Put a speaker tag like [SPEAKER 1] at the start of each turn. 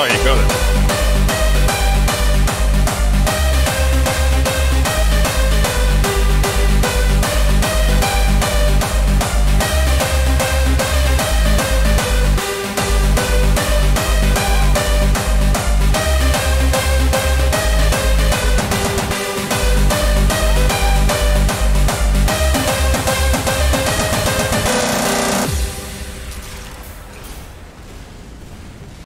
[SPEAKER 1] Oh, you got it.